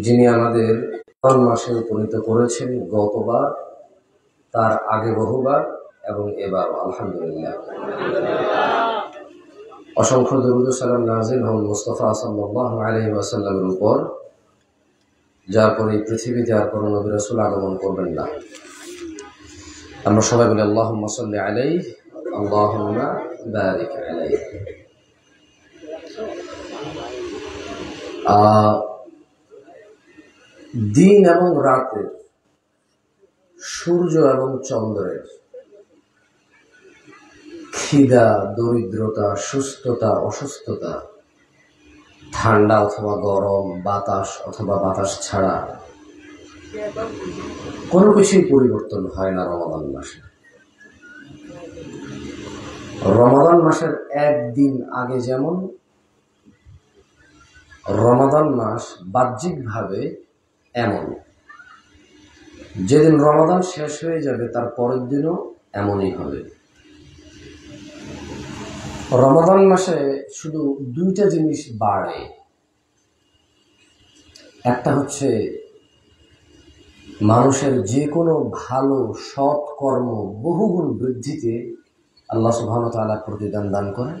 যিনি আমাদের কোন মাসে উপনীত করেছেন গতবার, তার আগে বহুবার এবং এবার আলহামদুলিল্লাহ। অসংখ্য দরুদ সালাম নাজিল হন মুস্তফা সাল্লাল্লাহু আলাইহি ওয়াসাল্লামের উপর, যার পরে এই পৃথিবীতে আর কোনো নবী রাসূল আগমন করবেন না। আমরা সবাই বলি, আল্লাহুম্মা সাল্লি আলাইহি আল্লাহ আহ দিন এবং রাতের সূর্য এবং চন্দ্রের। খিদা, দরিদ্রতা, সুস্থতা, অসুস্থতা, ঠান্ডা অথবা গরম, বাতাস অথবা বাতাস ছাড়া কোনো কিছুই পরিবর্তন হয় না রমাদান মাসে। রমাদান মাসের একদিন আগে যেমন, রমাদান মাস বাহ্যিকভাবে এমন যেদিন রমাদান শেষ হয়ে যাবে, তার পরের দিনও এমনই হবে। রমাদান মাসে শুধু দুইটা জিনিস বাড়ে। একটা হচ্ছে, মানুষের যে কোনো ভালো, সৎ কর্ম বহুগুণ বৃদ্ধিতে আল্লাহ সুবহান তাআলা প্রতিদান দান করে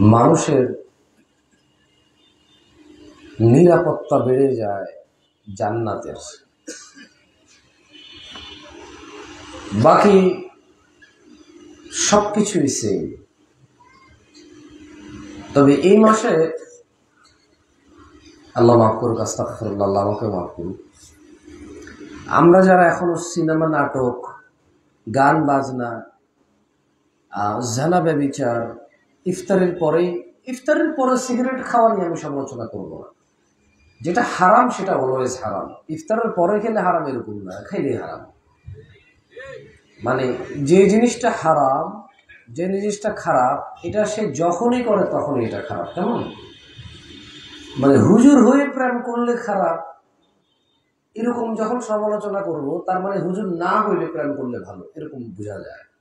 মানুষের নিরাপত্তা বেড়ে যায় জান্নাতের। বাকি সব কিছুই সেম তবে এই মাসে আল্লাহ মাফ করুক আস্তাফরুল্লাহ আল্লাহ আমাকে মাফ করুক। আমরা যারা এখনও সিনেমা, নাটক, গান, বাজনা জানা ব্যবিচার, ইফতারের পরেই, ইফতারের পরে সিগারেট খাওয়া নিয়ে আমি সমালোচনা করব না। যেটা হারাম সেটা অলওয়েজ হারাম। ইফতারের পরে খেলে হারাম এরকম না খাইলে হারাম। মানে যে জিনিসটা হারাম, যে জিনিসটা খারাপ, এটা সে যখনই করে তখনই এটা খারাপ, কেমন? মানে হুজুর হয়ে প্রেম করলে খারাপ। এরকম যখন সমালোচনা করব, তার মানে হুজুর না হইলে প্রেম করলে ভালো, এরকম বোঝা যায়।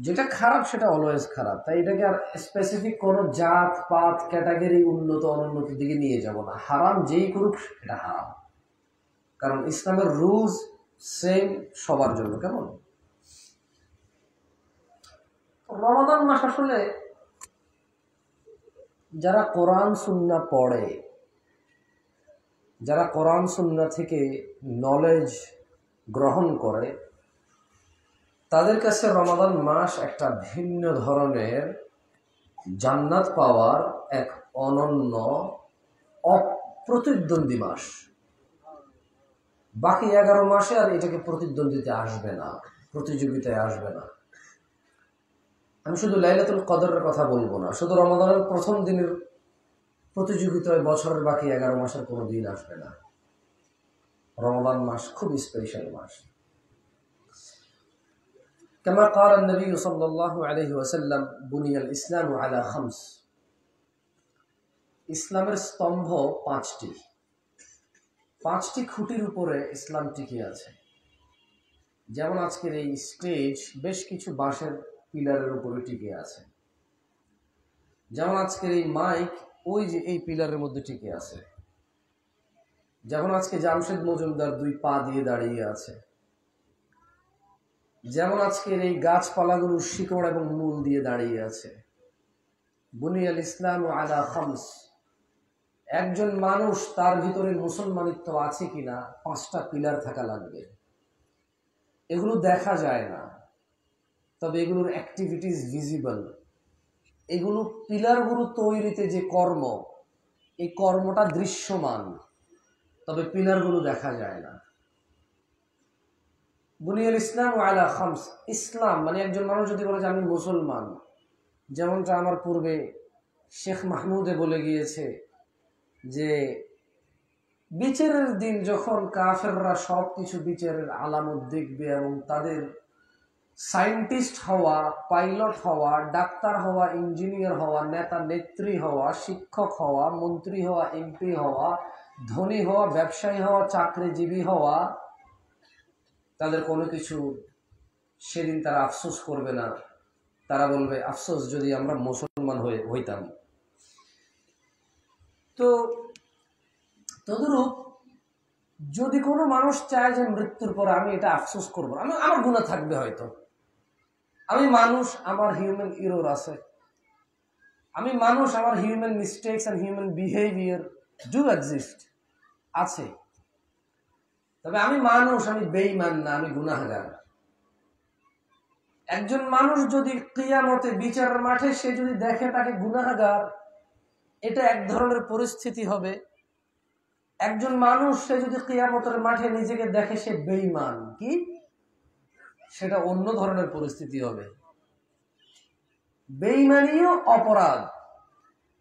যেটা খারাপ সেটা অলওয়েজ খারাপ। তাই এটাকে আর স্পেসিফিক কোনো জাত, পাত ক্যাটাগরি উন্নত, অনুন্নতির দিকে নিয়ে যাব না। হারাম যেই করুক, এটা হারাম। কারণ ইসলামের রুলস সেম সবার জন্য, কেমন? রমাদান মাস আসলে যারা কোরআন, সুন্না পড়ে, যারা কোরআন, সুন্না থেকে নলেজ গ্রহণ করে তাদের কাছে রমাদান মাস একটা ভিন্ন ধরনের জান্নাত পাওয়ার এক অনন্য, অপ্রতিদ্বন্দ্বী মাস। বাকি এগারো মাসে আর এটাকে প্রতিদ্বন্দ্বিতে আসবে না, প্রতিযোগিতায় আসবে না। আমি শুধু লাইলাতুল কদরের কথা বলব না, শুধু রমাদানের প্রথম দিনের প্রতিযোগিতায় বছরের বাকি এগারো মাসের কোনো দিন আসবে না। রমাদান মাস খুব স্পেশাল মাস। كما قال النبي صلى الله عليه وسلم بني الإسلام على خمس ইসলামের স্তম্ভ পাঁচটি পাঁচটি খুঁটির উপরে ইসলাম টিকে আছে যেমন আজকের এই স্টেজ বেশ কিছু বাঁশের পিলারের উপরে টিকে আছে যেমন আজকের এই মাইক ওই যে এই পিলারের মধ্যে টিকে আছে যেমন আজকে জামশেদ মজুমদার দুই পা দিয়ে দাঁড়িয়ে আছে যেমন আজকের এই গাছপালাগুলো শিকড় এবং মূল দিয়ে দাঁড়িয়ে আছে। বুনিয়াল ইসলাম আলা খামস। একজন মানুষ তার ভিতরে মুসলমানিত্ব আছে কিনা, পাঁচটা পিলার থাকা লাগবে। এগুলো দেখা যায় না, তবে এগুলোর অ্যাক্টিভিটিস ভিজিবল এগুলো পিলারগুলো তৈরিতে যে কর্ম, এই কর্মটা দৃশ্যমান, তবে পিলারগুলো দেখা যায় না। বুনিয়াল ইসলাম আলা খামস। ইসলাম মানে একজন মানুষ যদি বলে যে আমি মুসলমান, যেমনটা আমার পূর্বে শেখ মাহমুদে বলে গিয়েছে যে, বিচারের দিন যখন কাফেররা সব কিছু বিচারের আলামত দেখবে এবং তাদের সায়েন্টিস্ট হওয়া, পাইলট হওয়া, ডাক্তার হওয়া, ইঞ্জিনিয়ার হওয়া, নেতা নেত্রী হওয়া, শিক্ষক হওয়া, মন্ত্রী হওয়া, এমপি হওয়া, ধনী হওয়া, ব্যবসায়ী হওয়া, চাকরিজীবী হওয়া তাদের কোনো কিছু সেদিন তারা আফসোস করবে না। তারা বলবে, আফসোস, যদি আমরা মুসলমান হয়ে হইতাম। তো তদরূপ যদি কোনো মানুষ চায় যে মৃত্যুর পর আমি এটা আফসোস করব, আমি, আমার গুণা থাকবে হয়তো। আমি মানুষ, আমার হিউম্যান ইরোর আছে। আমি মানুষ, আমার human mistakes and human behaviour do exist আছে। তবে আমি মানুষ, আমি বেইমান না, আমি গুনাহগার। একজন মানুষ যদি কিয়ামতে বিচারের মাঠে সে যদি দেখে তাকে গুনাহগার, এটা এক ধরনের পরিস্থিতি হবে। একজন মানুষ সে যদি কিয়ামতের মাঠে নিজেকে দেখে সে বেইমান কি? সেটা অন্য ধরনের পরিস্থিতি হবে। বেইমানিও অপরাধ,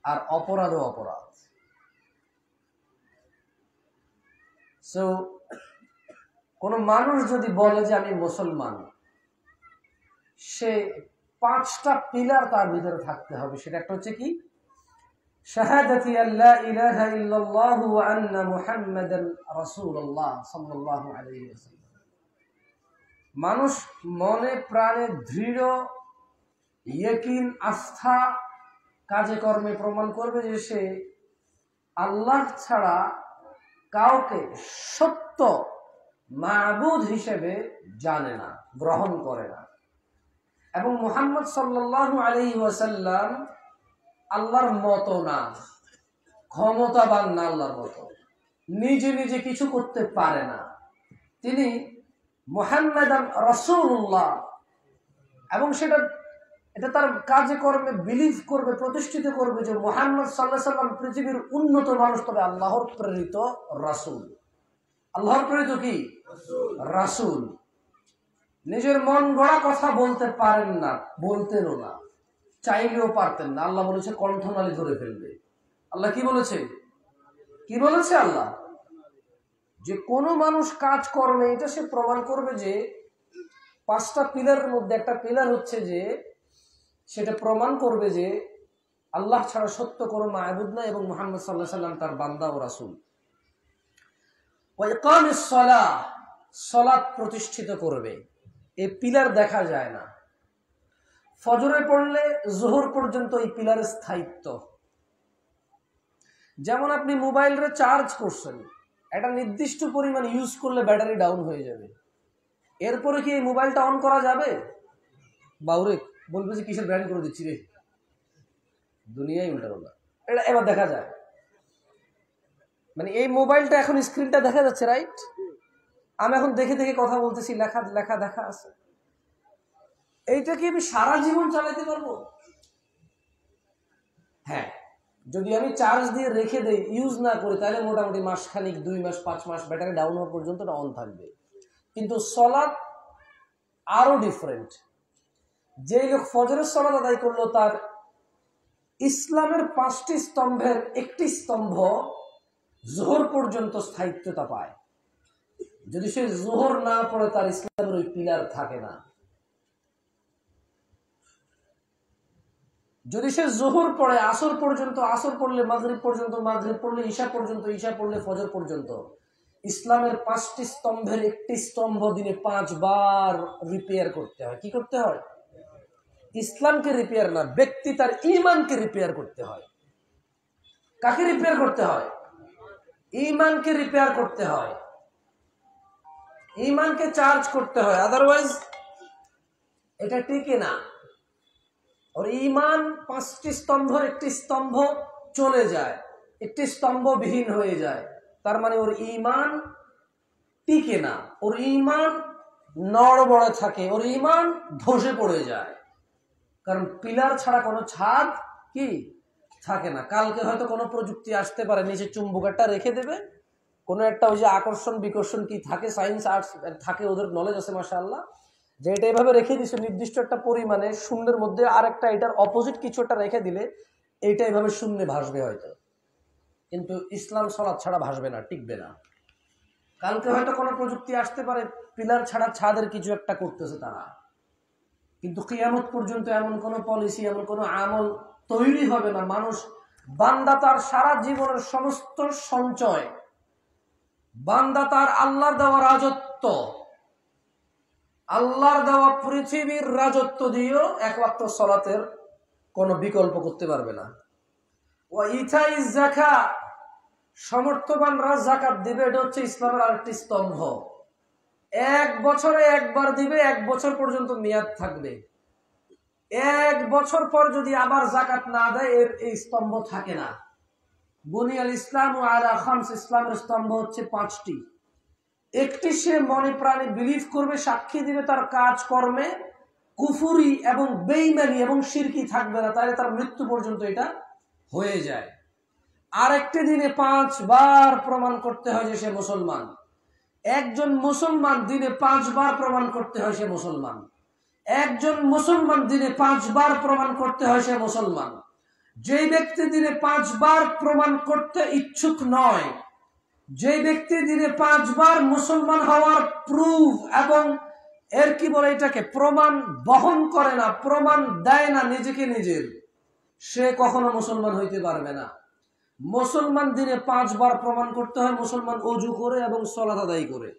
আর অপরাধও অপরাধ। সো কোন মানুষ যদি বলে যে আমি মুসলমান, সে পাঁচটা পিলার তার ভিতরে থাকতে হবে। সেটা একটা হচ্ছে কি? আল্লাহ মানুষ মনে প্রাণে দৃঢ় আস্থা, কাজে কর্মে প্রমাণ করবে যে সে আল্লাহ ছাড়া কাউকে সত্য মাবুদ হিসেবে জানে না, গ্রহণ করে না। এবং মুহাম্মদ সাল্লাল্লাহু আলাইহি ওয়াসাল্লাম আল্লাহর মতো না, ক্ষমতাবান না আল্লাহর মতো, নিজে নিজে কিছু করতে পারে না। তিনি মোহাম্মদান রসুল্লাহ এবং সেটা, এটা তার কাজে কর্মে বিলিভ করবে, প্রতিষ্ঠিত করবে যে মোহাম্মদ সাল্লাহ সাল্লাম পৃথিবীর উন্নত মানুষ, তবে আল্লাহর প্রেরিত রাসুল। আল্লাহর প্রেরিত কি? রাসুল। নিজের মন গড়া কথা বলতে পারেন না, বলতেনও না, চাইলেও পারতেন না। আল্লাহ বলেছে, কণ্ঠনালী ধরে ফেলবে। আল্লাহ কি বলেছে? কি বলেছে আল্লাহ? যে কোনো মানুষ কাজ করবে এটা সে প্রমাণ করবে যে পাঁচটা পিলারের মধ্যে, একটা পিলার হচ্ছে যে সেটা প্রমাণ করবে যে আল্লাহ ছাড়া সত্য কোনো মাহবুদ না এবং মোহাম্মদ সাল্লাহ সাল্লাম তার বান্দা ও রাসুল। সলাৎ প্রতিষ্ঠিত করবে। এই পিলার দেখা যায় না। ফজরে পড়লে জোহর পর্যন্ত এই পিলারের স্থায়িত্ব। যেমন আপনি মোবাইলরে চার্জ করছেন, একটা নির্দিষ্ট পরিমাণ ইউজ করলে ব্যাটারি ডাউন হয়ে যাবে। এরপরে কি এই মোবাইলটা অন করা যাবে? বাউরে, বলবে যে কিসের ব্র্যান্ড করে দিচ্ছি রে? দুনিয়াই উল্টা উল্টা এটা এবার দেখা যায়। মানে এই মোবাইলটা এখন স্ক্রিনটা দেখা যাচ্ছে রাইট আমি এখন দেখে দেখে কথা বলতেছি, লেখা লেখা দেখা আছে। এইটা কি আমি সারা জীবন চালাতে পারব? হ্যাঁ যদি আমি চার্জ দিয়ে রেখে দেই ইউজ না করি, তাহলে মোটামুটি মাসখানিক, দুই মাস, পাঁচ মাস ব্যাটারি ডাউন হওয়া পর্যন্ত অন থাকবে। কিন্তু সলাদ আরও ডিফারেন্ট যেই লোক ফজরের সলাদ আদায় করল, তার ইসলামের পাঁচটি স্তম্ভের একটি স্তম্ভ জোহর পর্যন্ত স্থায়িত্বতা পায়। যদি সে জোহর না পড়ে, তার ইসলামের ওই পিলার থাকে না। যদি সে জোহর পড়ে, আসর পর্যন্ত, আসর পড়লে মাগরিব পর্যন্ত, মাগরিব পড়লে ঈশা পর্যন্ত, ঈশা পড়লে ফজর পর্যন্ত। ইসলামের পাঁচটি স্তম্ভের একটি স্তম্ভ দিনে পাঁচবার রিপেয়ার করতে হয়। কি করতে হয়? ইসলামকে রিপেয়ার না, ব্যক্তি তার ইমানকে রিপেয়ার করতে হয়। কাকে রিপেয়ার করতে হয়? ইমানকে রিপেয়ার করতে হয়। ইমানকে চার্জ করতে হয় আদারওয়াইজ এটা টিকে না। ওর ইমান পাঁচটি স্তম্ভর একটি স্তম্ভ চলে যায়, একটি স্তম্ভবিহীন হয়ে যায়। তার মানে ওর ইমান টিকে না, ওর ইমান নড়বড়ে থাকে, ওর ইমান ধসে পড়ে যায়। কারণ পিলার ছাড়া কোনো ছাদ কি? থাকে না। কালকে হয়তো কোনো প্রযুক্তি আসতে পারে, নিচে চুম্বকারটা রেখে দেবে কোনো একটা ওই যে আকর্ষণ, বিকর্ষণ কি থাকে? সায়েন্স আর্টস থাকে ওদের নলেজ আছে মাসা আল্লাহ যে এটা এভাবে রেখে দিছে নির্দিষ্ট একটা পরিমাণে শূন্যের মধ্যে আর একটা এটার অপোজিট কিছু একটা রেখে দিলে এইটা এভাবে শূন্যে ভাসবে হয়তো। কিন্তু ইসলাম সলাদ ছাড়া ভাসবে না, টিকবে না। কালকে হয়তো কোনো প্রযুক্তি আসতে পারে পিলার ছাড়া ছাদের কিছু একটা করতেছে তারা। কিন্তু কিয়ামত পর্যন্ত এমন কোনো পলিসি এমন কোনো আমল তৈরি হবে না। মানুষ বান্দা তার সারা জীবনের সমস্ত সঞ্চয় বান্দা তার আল্লাহর দেওয়া রাজত্ব, আল্লাহর দেওয়া পৃথিবীর রাজত্ব দিয়েও একমাত্র সলাতের কোনো বিকল্প করতে পারবে না। ও ইথাই জাখা জাকাত দিবে, এটা হচ্ছে ইসলামের আরেকটি স্তম্ভ। এক বছরে একবার দিবে, এক বছর পর্যন্ত মেয়াদ থাকবে। এক বছর পর যদি আবার জাকাত না দেয়, এর এই স্তম্ভ থাকে না। বুনিয়াল ইসলাম ও আর খামস, ইসলামের স্তম্ভ হচ্ছে পাঁচটি। একটি সে মনে প্রাণে বিলিভ করবে, সাক্ষী দিবে, তার কাজ কর্মে কুফুরি এবং বেইমানি এবং শিরকি থাকবে না, তাহলে তার মৃত্যু পর্যন্ত এটা হয়ে যায়। আর একটি দিনে পাঁচবার প্রমাণ করতে হয় যে সে মুসলমান। একজন মুসলমান দিনে পাঁচবার প্রমাণ করতে হয় সে মুসলমান। একজন মুসলমান দিনে পাঁচবার প্রমাণ করতে হয় সে মুসলমান। যে ব্যক্তি দিনে পাঁচবার প্রমাণ করতে ইচ্ছুক নয় যে ব্যক্তি দিনে পাঁচবার মুসলমান হওয়ার প্রুফ এবং এর কি বলে এটাকে, প্রমাণ বহন করে না, প্রমাণ দেয় না নিজেকে নিজের, সে কখনো মুসলমান হইতে পারবে না। মুসলমান দিনে পাঁচবার প্রমাণ করতে হয় মুসলমান অজু করে এবং সলাত আদায় করে।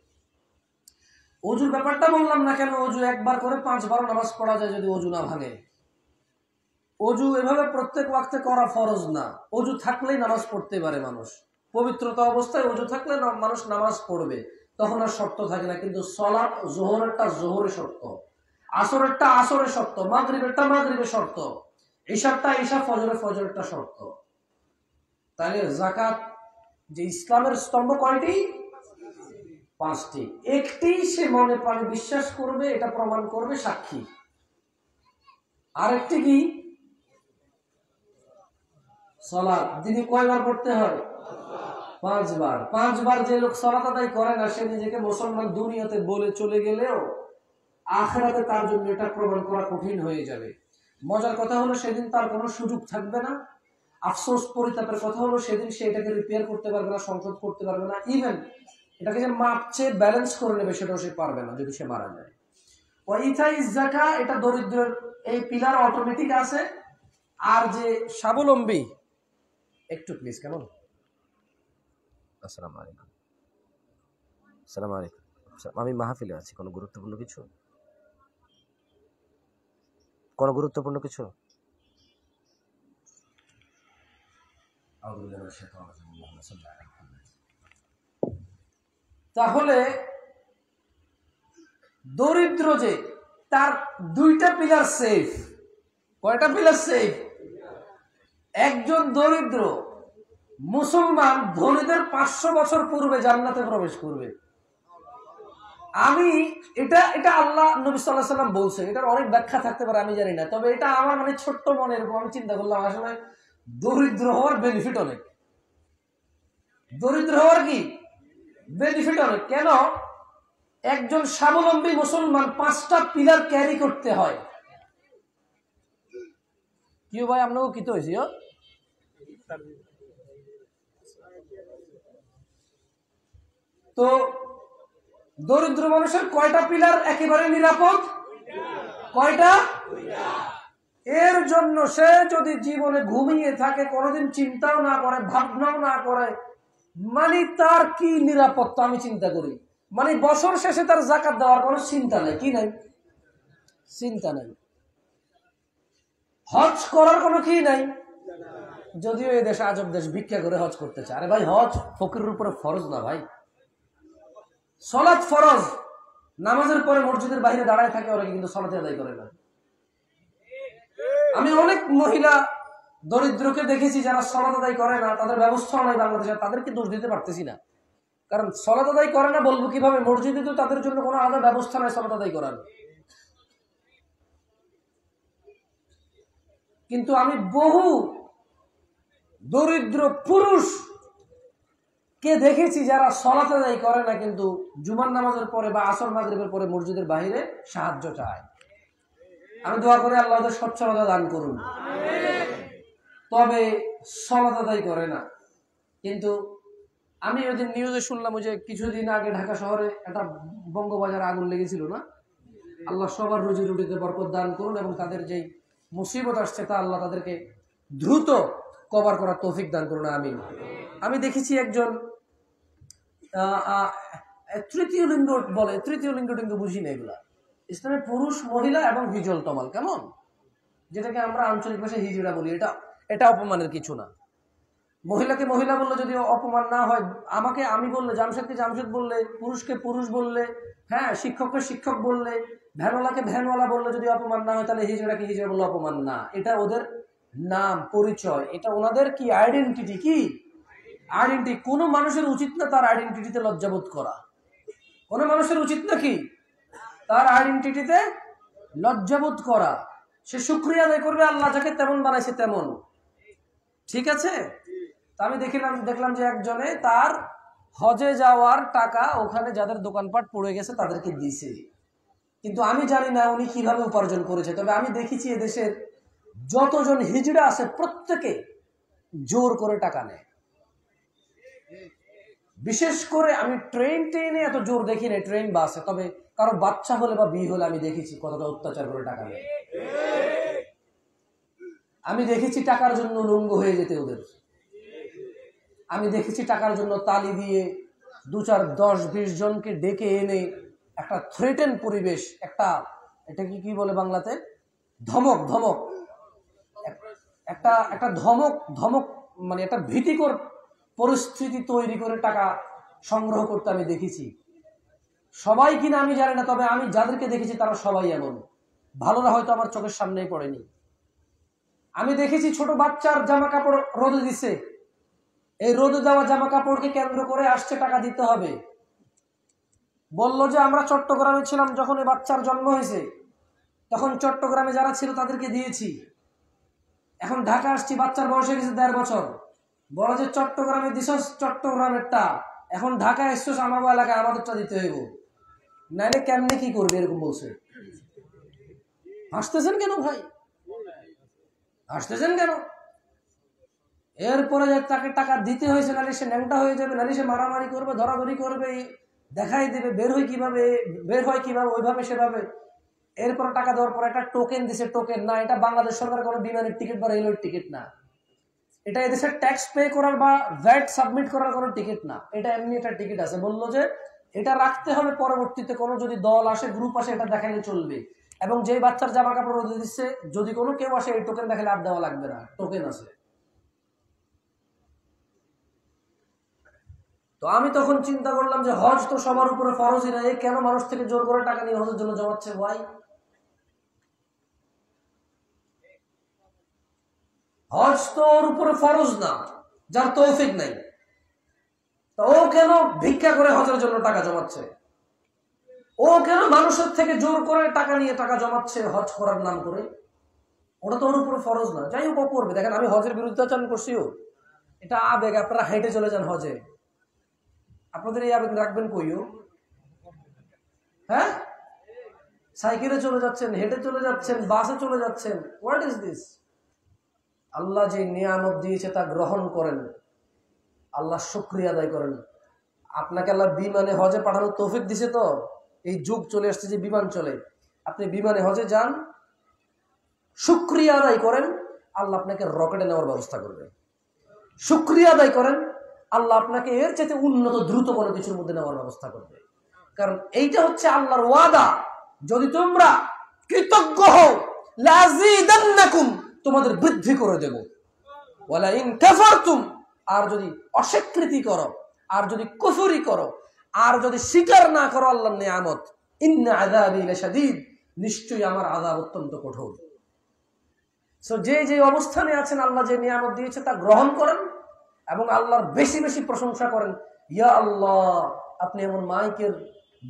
অজুর ব্যাপারটা বললাম না কেন, অজু একবার করে পাঁচবার নামাজ পড়া যায় যদি অজু না ভাঙে। অজু এভাবে প্রত্যেক ওয়াক্তে করা ফরজ না। অজু থাকলেই নামাজ পড়তে পারে মানুষ। পবিত্রতা অবস্থায় অজু থাকলে মানুষ নামাজ পড়বে। তখন আর শর্ত থাকে না, কিন্তু সলাপ জোহরেরটা জোহরে শর্ত। আসরেরটা আসরে শর্ত, মাগরিবেরটা মাগরিবের শর্ত, ঈশারটা ঈশা ফজরের ফজরেরটা শর্ত। তাহলে জাকাত যে ইসলামের স্তম্ভ কয়টি? পাঁচটি। একটি সে মনে প্রাণে বিশ্বাস করবে, এটা প্রমাণ করবে সাক্ষী। আরেকটি কি? সলাৎ। দিনে কয়বার পড়তে হয়? পাঁচবার। পাঁচবার যে লোক সলাত আদায় করে না, সে নিজেকে মুসলমান দুনিয়াতে বলে চলে গেলেও আখেরাতে তার জন্য এটা প্রমাণ করা কঠিন হয়ে যাবে। মজার কথা হলো, সেদিন তার কোনো সুযোগ থাকবে না। আফসোস পরিতাপের কথা হলো, সেদিন সে এটাকে রিপেয়ার করতে পারবে না সংশোধ করতে পারবে না। ইভেন এটাকে যে মাপছে ব্যালেন্স করে নেবে, সেটাও সে পারবে না, যদি সে মারা যায়। এটা দরিদ্রের এই পিলার অটোমেটিক আছে। আর যে স্বাবলম্বী একটু প্লিজ কেমন? আসসালামু আলাইকুম। আসসালামু আলাইকুম। আমি মাহফিলে আছি। কোনো গুরুত্বপূর্ণ কিছু? কোনো গুরুত্বপূর্ণ কিছু? তাহলে দরিদ্র যে তার দুইটা পিলার সেফ কয়টা পিলার সেফ একজন দরিদ্র মুসলমান ধনীদের পাঁচশো বছর পূর্বে জান্নাতে প্রবেশ করবে। আমি এটা এটা আল্লাহ নবী সাল্লাহ সাল্লাম বলছে এটার অনেক ব্যাখ্যা থাকতে পারে, আমি জানি না। তবে এটা আমার মানে ছোট্ট মনে এরকম, আমি চিন্তা করলাম আসলে দরিদ্র হওয়ার বেনিফিট অনেক। দরিদ্র হওয়ার কি? বেনিফিট অনেক। কেন? একজন স্বাবলম্বী মুসলমান পাঁচটা পিলার ক্যারি করতে হয়। কি ভাই আপনাকে কি তো হয়েছি? তো দরিদ্র মানুষের কয়টা পিলার একেবারে নিরাপদ? কয়টা? এর জন্য সে যদি জীবনে ঘুমিয়ে থাকে, কোনোদিন চিন্তাও না করে, ভাবনাও না করে মানে তার কি নিরাপত্তা আমি চিন্তা করি? মানে বছর শেষে তার জাকাত দেওয়ার কোনো চিন্তা নেই। কি নাই? চিন্তা নাই। হজ করার কোনো কি নাই? যদিও এই দেশে আজব দেশ ভিক্ষা করে হজ করতে চায়। আরে ভাই, হজ ফকিরের উপরে ফরজ না ভাই। সলাৎ ফরজ। নামাজের পরে মসজিদের বাইরে দাঁড়ায় থাকে, ওরা কিন্তু সলাতে আদায় করে না। আমি অনেক মহিলা দরিদ্রকে দেখেছি যারা সলাত আদায় করে না, তাদের ব্যবস্থাও নাই বাংলাদেশে, তাদেরকে দোষ দিতে পারতেছি না। কারণ সলাত আদায় করে না বলব কীভাবে, মসজিদে তো তাদের জন্য কোনো আলাদা ব্যবস্থা নাই সলাত আদায় করার। কিন্তু আমি বহু দরিদ্র পুরুষ কে দেখেছি যারা সলাত আদায় করে না, কিন্তু জুমার নামাজের পরে বা আসর মাগরিবের পরে মসজিদের বাইরে সাহায্য চায়। আমি দোয়া করে আল্লাহ সচ্ছলতা দান করুন। তবে সলাত করে না। কিন্তু আমি ওই নিউজে শুনলাম যে কিছুদিন আগে ঢাকা শহরে একটা বঙ্গবাজার আগুন লেগেছিল না? আল্লাহ সবার রুজি রুটিতে বরকত দান করুন এবং তাদের যেই মুসিবত আসছে তা আল্লাহ তাদেরকে দ্রুত কভার করার তৌফিক দান করুন, আমিন। আমি দেখেছি একজন তৃতীয় লিঙ্গ বলে, তৃতীয় লিঙ্গ টিঙ্গ বুঝি না এগুলা। ইসলামে পুরুষ, মহিলা এবং হিজল তমাল, কেমন? যেটাকে আমরা আঞ্চলিক ভাষায় হিজড়া বলি, এটা এটা অপমানের কিছু না। মহিলাকে মহিলা বললে যদি অপমান না হয়, আমাকে আমি বললে, জামশেদকে জামশেদ বললে, পুরুষকে পুরুষ বললে হ্যাঁ শিক্ষককে শিক্ষক বললে, ভ্যানওয়ালাকে ভ্যানওয়ালা বললে যদি অপমান না হয়, তাহলে হিজড়াকে হিজড়া বললে অপমান না। এটা ওদের নাম, পরিচয়, এটা ওনাদের কি আইডেন্টিটি কি? আইডেন্টি কোনো মানুষের উচিত না তার আইডেন্টিটিতে লজ্জাবোধ করা। কোনো মানুষের উচিত না কি? তার আইডেন্টিটিতে লজ্জাবোধ করা। সে শুক্রিয়া আদায় করবে, আল্লাহ যাকে তেমন বানাইছে তেমন। ঠিক আছে? তা আমি দেখিলাম, দেখলাম যে একজনে তার হজে যাওয়ার টাকা ওখানে যাদের দোকানপাট পড়ে গেছে তাদেরকে দিছে কিন্তু আমি জানি না উনি কীভাবে উপার্জন করেছে। তবে আমি দেখেছি এদেশের যতজন হিজড়া আছে প্রত্যেকে জোর করে টাকা নেয়। বিশেষ করে আমি ট্রেন ট্রেনে এত জোর দেখি না ট্রেন বাসে, তবে কারও বাচ্চা হলে বা বিয়ে হলে আমি দেখেছি কতটা অত্যাচার করে টাকা নেয়। আমি দেখেছি টাকার জন্য লঙ্গ হয়ে যেতে ওদের। আমি দেখেছি টাকার জন্য তালি দিয়ে দু চার দশ বিশ জনকে ডেকে এনে একটা থ্রেটেন পরিবেশ, একটা এটা কি কি বলে বাংলাতে? ধমক ধমক। একটা একটা ধমক ধমক মানে একটা ভীতিকর পরিস্থিতি তৈরি করে টাকা সংগ্রহ করতে আমি দেখেছি। সবাই কিনা আমি জানি না, তবে আমি যাদেরকে দেখেছি তারা সবাই এমন। ভালোরা হয়তো আমার চোখের সামনেই পড়েনি। আমি দেখেছি ছোট বাচ্চার জামা কাপড় রোদে দিছে। এই রোদে দেওয়া জামা কাপড়কে কেন্দ্র করে আসছে টাকা দিতে হবে। বলল যে, আমরা চট্টগ্রামে ছিলাম যখন এই বাচ্চার জন্ম হয়েছে। তখন চট্টগ্রামে যারা ছিল তাদেরকে দিয়েছি। এখন ঢাকা আসছি, বাচ্চার বয়স হয়ে গেছে দেড় বছর। বলো যে চট্টগ্রামে দিছস? চট্টগ্রামেরটা। এখন ঢাকা এসছস আমার এলাকায় আমাদেরটা দিতে হইব। নাইলে কেমনে কি করবে এরকম বলছে? হাসতেছেন কেন ভাই? হাসতেছেন কেন? এরপরে তাকে টাকা দিতে হয়েছে, নাহলে সে ন্যাংটা হয়ে যাবে, নাহলে সে মারামারি করবে, ধরাধরি করবে, দেখাই দেবে, বের হয় কীভাবে, বের হয় কীভাবে, ওইভাবে, সেভাবে। এরপর টাকা দেওয়ার পর একটা টোকেন দিছে টোকেন না, এটা বাংলাদেশ সরকার কোনো বিমানের টিকিট বা রেলওয়ের টিকিট না। এটা এদেশের ট্যাক্স পে করার বা ভ্যাট সাবমিট করার কোনো টিকিট না। এটা এমনি একটা টিকিট আছে। বলল যে, এটা রাখতে হবে পরবর্তীতে কোনো যদি দল আসে গ্রুপ আসে, এটা দেখালে চলবে। এবং যেই বাচ্চার জামা কাপড় রোদে দিচ্ছে, যদি কোনো কেউ আসে, এই টোকেন দেখালে আর দেওয়া লাগবে না। টোকেন আছে। তো আমি তখন চিন্তা করলাম যে, হজ তো সবার উপরে ফরজই না। এই কেন মানুষ থেকে জোর করে টাকা নিয়ে হজের জন্য জমাচ্ছে? ভাই হজ তো ওর উপরে ফরজ না, যার তৌফিক নাই। তা ও কেন ভিক্ষা করে হজের জন্য টাকা জমাচ্ছে? ও কেন মানুষের থেকে জোর করে টাকা নিয়ে টাকা জমাচ্ছে হজ করার নাম করে? ওটা তো ওর উপরে ফরজ না। যাই হোক করবে। দেখেন, আমি হজের বিরুদ্ধাচরণ করছিও এটা আবেগ, আপনারা হেঁটে চলে যান হজে। আপনাদের এই আবেগ রাখবেন কইও হ্যাঁ? সাইকেলে চলে যাচ্ছেন, হেঁটে চলে যাচ্ছেন, বাসে চলে যাচ্ছেন। হোয়াট ইজ দিস আল্লাহ যে নিয়ামত দিয়েছে তা গ্রহণ করেন। আল্লাহ শুক্রিয়া আদায় করেন। আপনাকে আল্লাহ বিমানে হজে পাঠানোর তৌফিক দিছে তো? এই যুগ চলে আসছে যে বিমান চলে। আপনি বিমানে হজে যান, শুক্রিয়া আদায় করেন, আল্লাহ আপনাকে রকেটে নেওয়ার ব্যবস্থা করবে। শুক্রিয়া আদায় করেন, আল্লাহ আপনাকে এর চেয়ে উন্নত দ্রুত কোনো কিছুর মধ্যে নেওয়ার ব্যবস্থা করবে। কারণ এইটা হচ্ছে আল্লাহর ওয়াদা। যদি তোমরা কৃতজ্ঞ লাজিদান্নাকুম তোমাদের বৃদ্ধি করে দেব। ওয়ালা ইন কাফারতুম, আর যদি অস্বীকৃতি করো, আর যদি কুফরি করো, আর যদি স্বীকার না করো আল্লাহর নিয়ামত, ইন্না আযাবি লাশাদীদ, নিশ্চয়ই আমার আযাব অত্যন্ত কঠোর। সো যে যে অবস্থানে আছেন, আল্লাহ যে নিয়ামত দিয়েছে তা গ্রহণ করেন এবং আল্লাহর বেশি বেশি প্রশংসা করেন। ইয়া আল্লাহ, আপনি এমন মাইকের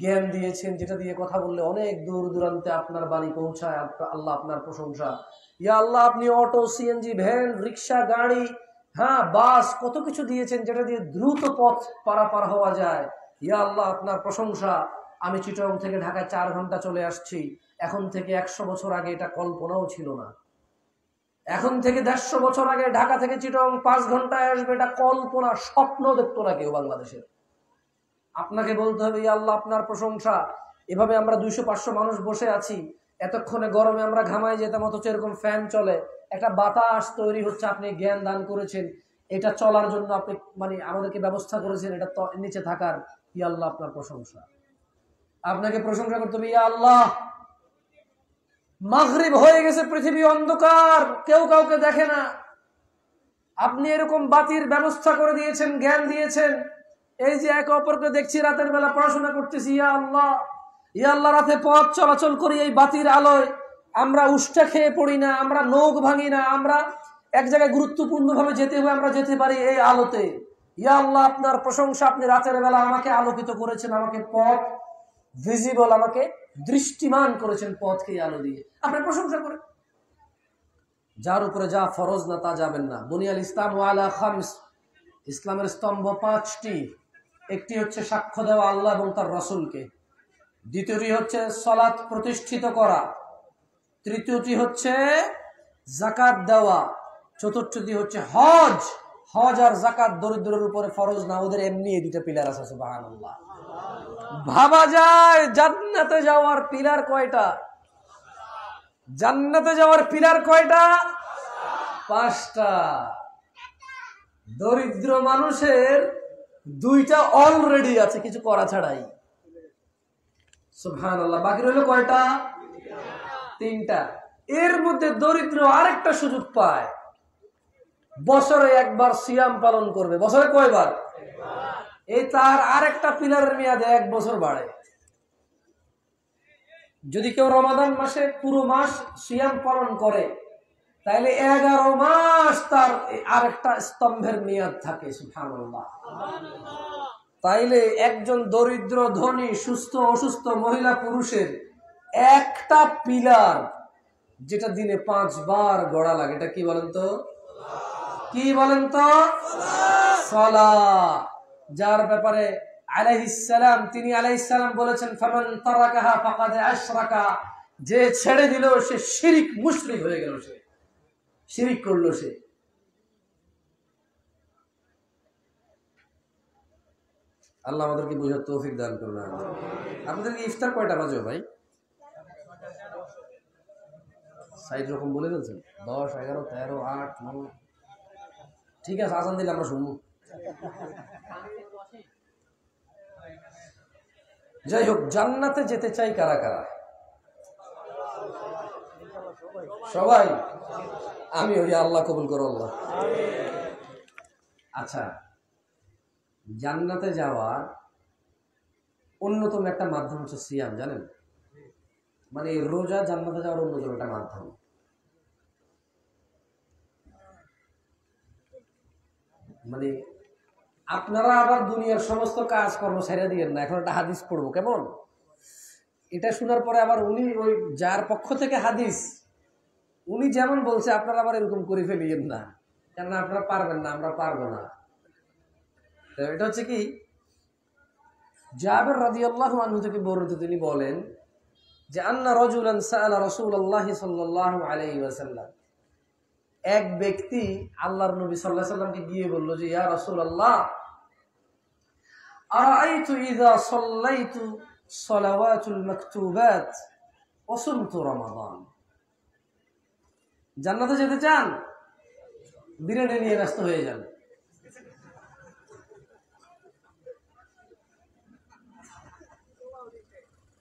জ্ঞান দিয়েছেন, যেটা দিয়ে কথা বললে অনেক দূর দূরান্তে আপনার বাড়ি পৌঁছায় আল্লাহ আপনার প্রশংসা। ইয়া আল্লাহ, আপনি অটো সিএনজি ভ্যান, রিক্সা, গাড়ি হ্যাঁ বাস, কত কিছু দিয়েছেন যেটা দিয়ে দ্রুত পথ পারাপার হওয়া যায়। ইয়া আল্লাহ, আপনার প্রশংসা। আমি চিটং থেকে ঢাকায় চার ঘণ্টা চলে আসছি। এখন থেকে একশো বছর আগে এটা কল্পনাও ছিল না। এখন থেকে দেড়শো বছর আগে ঢাকা থেকে চিটং পাঁচ ঘন্টায় আসবে, এটা কল্পনা, স্বপ্ন দেখতো না কেউ বাংলাদেশের। আপনাকে বলতে হবে "ইয়া আল্লাহ, আপনার প্রশংসা। এভাবে আমরা দুইশো পাঁচশো মানুষ বসে আছি। এতক্ষণে গরমে আমরা ঘামাই যেতাম, অথচ এরকম ফ্যান চলে। একটা বাতাস তৈরি হচ্ছে, আপনি জ্ঞান দান করেছেন। এটা চলার জন্য আপনি মানে আমাদেরকে ব্যবস্থা করেছেন, এটা নিচে থাকার। ইয়া আল্লাহ, আপনার প্রশংসা। আপনাকে প্রশংসা করতে হবে ইয়া আল্লাহ, মাগরিব হয়ে গেছে, পৃথিবী অন্ধকার। কেউ কাউকে দেখে না। আপনি এরকম বাতির ব্যবস্থা করে দিয়েছেন, জ্ঞান দিয়েছেন। এই যে একে অপরকে দেখছি রাতের বেলা পড়াশোনা করতেছি, ইয়া আল্লাহ ইয়া আল্লাহ, রাতে পথ চলাচল করি এই বাতির আলোয়। আমরা উষ্টা খেয়ে পড়ি না, আমরা নখ ভাঙি না, আমরা এক জায়গায় গুরুত্বপূর্ণ ভাবে যেতে হবে আমরা যেতে পারি এই আলোতে। ইয়া আল্লাহ, আপনার প্রশংসা আপনি রাতের বেলা আমাকে আলোকিত করেছেন, আমাকে পথ ভিজিবল আমাকে দৃষ্টিমান করেছেন পথকে আলো দিয়ে। আপনি প্রশংসা করেন। যার উপরে যা ফরজ না তা যাবেন না। বুনিয়াল ইসলাম ওয়ালা খামস, ইসলামের স্তম্ভ পাঁচটি। একটি হচ্ছে সাক্ষ্য দেওয়া আল্লাহ এবং তার রসুলকে। দ্বিতীয়টি হচ্ছে সলাৎ প্রতিষ্ঠিত করা। তৃতীয়টি হচ্ছে জাকাত দেওয়া। চতুর্থটি হচ্ছে হজ। হজ আর জাকাত দরিদ্রের উপরে ফরজ না, ওদের এমনি এই দুটা পিলার আছে সুবাহান ভাবা যায়, জান্নাতে যাওয়ার পিলার কয়টা? জান্নাতে যাওয়ার পিলার কয়টা? পাঁচটা। দরিদ্র মানুষের দুইটা অলরেডি আছে, কিছু করা ছাড়াই। সুবহান আল্লাহ বাকি রইল কয়টা? তিনটা। এর মধ্যে দরিদ্র আরেকটা সুযোগ পায়। বছরে একবার সিয়াম পালন করবে। বছরে কয়বার? এই তার আরেকটা পিলারের মেয়াদে এক বছর বাড়ে। যদি কেউ রমাদান মাসে পুরো মাস সিয়াম পালন করে তাহলে এগারো মাস তার আরেকটা স্তম্ভের মেয়াদ থাকে তাইলে একজন দরিদ্র, ধনী, সুস্থ, অসুস্থ মহিলা, পুরুষের একটা পিলার যেটা দিনে পাঁচবার গড়া লাগে। এটা কি বলেন তো? কি বলেন তো? সলা। যার ব্যাপারে আলাইহিসালাম তিনি আলাইহিসালাম বলেছেন, ফামান তারাকাহা ফাকাদ আশরাকা। যে ছেড়ে দিল, সে শিরিক মুশরিক হয়ে গেল সে। শিরিক করল সে। আল্লাহ আমাদেরকে বুঝার তৌফিক দান করুন আপনাদেরকে ইফতার কয়টা বাজে ভাই? সাইড রকম বলে ফেলছেন? দশ, এগারো, তেরো, আট, নয়। ঠিক আছে আসান দিলে আমরা শুনব। যাই হোক, জান্নাতে যেতে চাই কারা কারা? সবাই। আমি ওই আল্লাহ কবুল করো আল্লাহ। আচ্ছা জান্নাতে যাওয়ার অন্যতম একটা মাধ্যম হচ্ছে সিয়াম, জানেন? মানে রোজা জান্নাতে যাওয়ার অন্যতম একটা মাধ্যম। মানে আপনারা আবার দুনিয়ার সমস্ত কাজ কর্ম ছেড়ে দিয়েন না, এখন একটা হাদিস পড়ব, কেমন? এটা শোনার পরে আবার উনি ওই যার পক্ষ থেকে হাদিস উনি যেমন বলছে, আপনারা আবার এরকম করে ফেলিয়েন না। কেননা আপনারা পারবেন না, আমরা পারব না। এটা হচ্ছে কি? জাবের রাদিয়াল্লাহু আনহু থেকে বর্ণিত তিনি বলেন যে, আন্না রজুলান সাআলা রাসূলুল্লাহ সাল্লাল্লাহু আলাইহি ওয়াসাল্লাম। এক ব্যক্তি আল্লাহর নবী আলাইহি সাল্লামকে গিয়ে বলল যে, ইয়া রাসূলুল্লাহ, আরাআইতু ইযা সাল্লাইতু সালাওয়াতুল মাকতুবাত ওয়া সুমতু রমাদান। জান্নাতে যেতে চান, বিরিয়ানি নিয়ে ব্যস্ত হয়ে যান।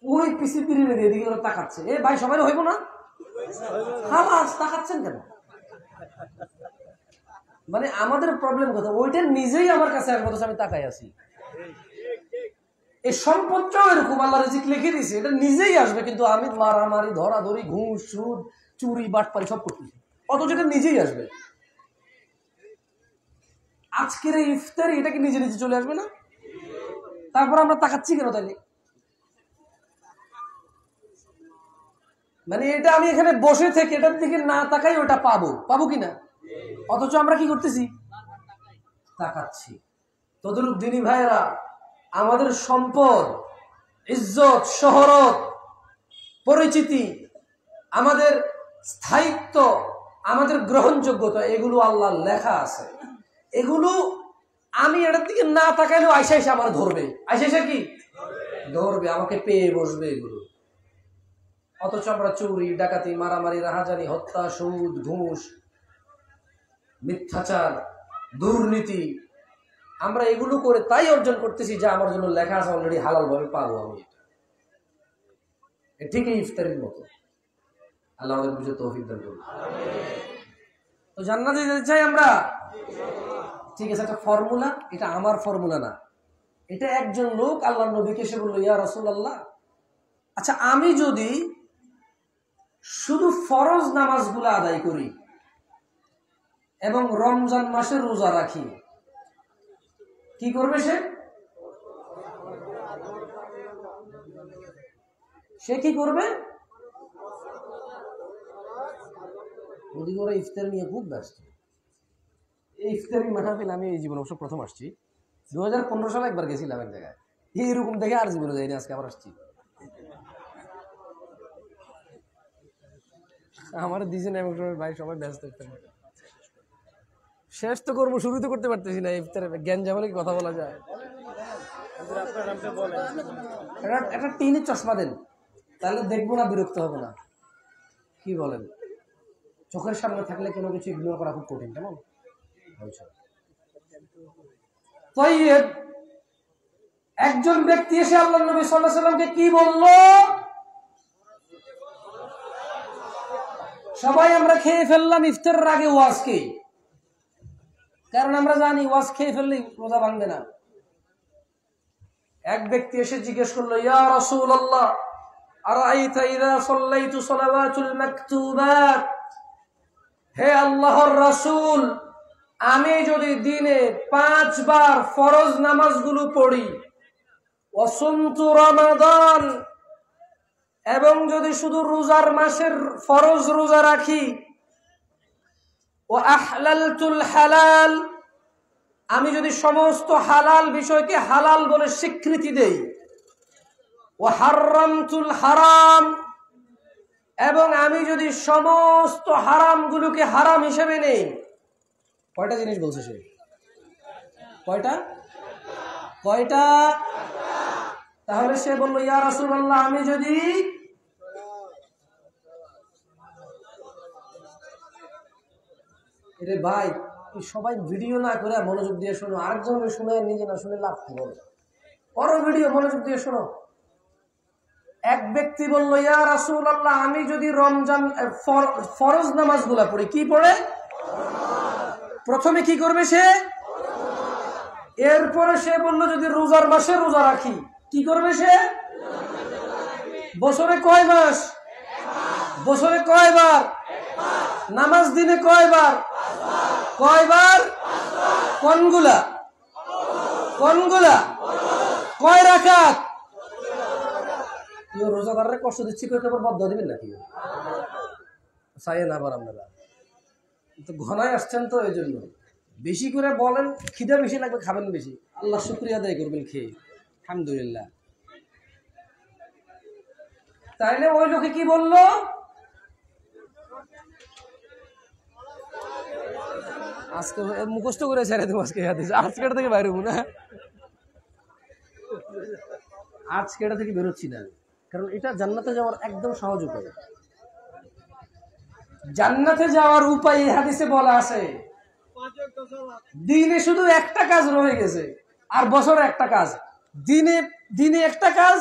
ওই পিসি বিরিয়ানি দিয়ে এদিকে ওরা তাকাচ্ছে। এ ভাই, সবাই হইব না? খালাস, তাকাচ্ছেন কেন? মানে আমাদের প্রবলেম কথা ওইটা নিজেই আমার কাছে আসবে আমি তাকাই আছি। এই সম্পদটাও এরকম, আল্লাহ রিজিক লিখে দিছে এটা নিজেই আসবে, কিন্তু আমি মারামারি, ধরাধরি, ঘুষ, সুদ চুরি বাটপারি সব করতেছি। অথচ এটা নিজেই আসবে। আজকের এই ইফতারি, এটা কি নিজে নিজে চলে আসবে না? তারপর আমরা তাকাচ্ছি কেন তাইলে মানে এটা আমি এখানে বসে থেকে, এটার দিকে না তাকাই ওটা পাবো। পাবো কিনা অথচ আমরা কি করতেছি? তাকাচ্ছি। তদরূপ দিনী ভাইরা আমাদের সম্পদ, ইজ্জত, শহরত, পরিচিতি, আমাদের স্থায়িত্ব, আমাদের গ্রহণযোগ্যতা, এগুলো আল্লাহ লেখা আছে। এগুলো আমি এটার দিকে না তাকাইলেও আইসা এসে আমার ধরবে। আইসা এসে কি? ধরবে, আমাকে পেয়ে বসবে এগুলো। অথচ আমরা চুরি, ডাকাতি, মারামারি রাহাজানি হত্যা, সুদ, ঘুষ, মিথ্যাচার, দুর্নীতি, আমরা এগুলো করে তাই অর্জন করতেছি যে আমার জন্য লেখা আছে অলরেডি হালাল ভাবে পাবো আমি এটা। ঠিকই ইফতারির মতো। আল্লাহ আমাদের বুঝে তৌফিক দান করুন। তো জান্নাতে যেতে চাই আমরা? ঠিক আছে একটা ফর্মুলা এটা আমার ফর্মুলা না। এটা একজন লোক আল্লাহ নবীকে এসে বলল, ইয়া রসুল আল্লাহ আচ্ছা আমি যদি শুধু ফরজ নামাজগুলো আদায় করি এবং রমজান মাসে রোজা রাখি, কি করবে সে? সে কি করবে? ওদিকে ওরা ইফতার নিয়ে খুব ব্যস্ত। এই ইফতারি মাহফিল আমি এই জীবনে অবশ্য প্রথম আসছি। দু হাজার পনেরো সালে একবার গেছিলাম এক জায়গায়। এইরকম দেখে আর জীবনে যাইনি, আজকে আবার আসছি। আমার দিছে না এমন ভাই, সবাই ব্যস্ত ইফতার। শেষ তো করব, শুরু তো করতে পারতেছি না, ইফতার জ্ঞান জামালে কি কথা বলা যায়? একটা টিনের চশমা দেন, তাহলে দেখব না বিরক্ত হব না। কি বলেন? চোখের সামনে থাকলে কোনো কিছু ইগনোর করা খুব কঠিন, কেমন? একজন ব্যক্তি এসে আল্লাহ নবী সাল্লাহ সাল্লামকে কি বলল? সবাই আমরা খেয়ে ফেললাম ইফতারের আগে ওয়াজকে কারণ আমরা জানি ওয়াজ খেয়ে ফেললে রোজা ভাঙবে না। এক ব্যক্তি এসে জিজ্ঞেস করল, ইয়া রাসূলুল্লাহ, আরাইতা ইযা সাল্লাইতু সালাওয়াতুল মাকতুবাত? হে আল্লাহর রাসূল, আমি যদি দিনে পাঁচবার ফরজ নামাজগুলো পড়ি, অসন্তু রমাদান, এবং যদি শুধু রোজার মাসের ফরজ রোজা রাখি ও আহলালতুল হালাল, আমি যদি সমস্ত হালাল বিষয়কে হালাল বলে স্বীকৃতি দেই ও হারামতুল হারাম এবং আমি যদি সমস্ত হারামগুলোকে হারাম হিসেবে নেই, কয়টা জিনিস বলছে সে? কয়টা? কয়টা? তাহলে সে বলল, ইয়া রাসূলুল্লাহ, আমি যদি রে ভাই সবাই ভিডিও না করে মনোযোগ দিয়ে শোনো আরেকজনের শুনে নিজে না শুনে লাভ করো ভিডিও, মনোযোগ দিয়ে শোনো। এক ব্যক্তি বলল, ইয়া রাসূলুল্লাহ, আমি যদি রমজান ফরজ নামাজগুলা পড়ি, কি পড়ে? প্রথমে কি করবে সে? এরপরে সে বলল, যদি রোজার মাসে রোজা রাখি, কি করবে সে? বছরে কয় মাস? বছরে কয়বার নামাজ দিনে কয়বার কয়বার কোনগুলা? কোনগুলা? কয় রাখাত কেউ রোজাদাররা কষ্ট দিচ্ছি কেউ কেবল বদ্ধ দিবেন নাকি? চাইয়েন আবার আপনারা তো ঘনায় আসছেন তো এই জন্য। বেশি করে বলেন, খিদে বেশি লাগবে, খাবেন বেশি। আল্লাহ শুক্রিয়া আদায় করবেন খেয়ে। আলহামদুলিল্লাহ। তাইলে ওই লোকে কি বলল? আজকে মুখস্থ করে ছেড়ে দেবো আজকে আজকে থেকে বাইরে না। আজকে এটা থেকে বেরোচ্ছি না কারণ এটা জান্নাতে যাওয়ার একদম সহজ উপায়। জান্নাতে যাওয়ার উপায় এই হাদিসে বলা আছে। দিনে শুধু একটা কাজ রয়ে গেছে, আর বছরে একটা কাজ। দিনে দিনে একটা কাজ,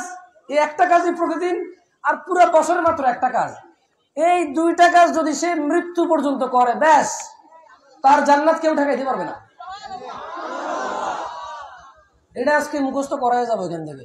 এই একটা কাজই প্রতিদিন, আর পুরো বছরে মাত্র একটা কাজ। এই দুইটা কাজ যদি সে মৃত্যু পর্যন্ত করে, ব্যাস, তার জান্নাত কেউ ঠেকাইতে পারবে না। এটা আজকে মুখস্থ করা যাবে ওইখান থেকে।